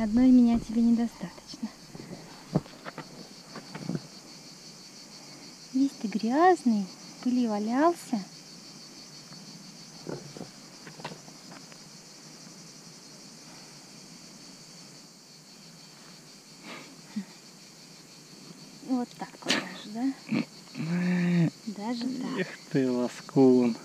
Одной меня тебе недостаточно. Весь ты грязный, пыли валялся. Вот так вот даже, да? Даже так. Эх ты, ласкун.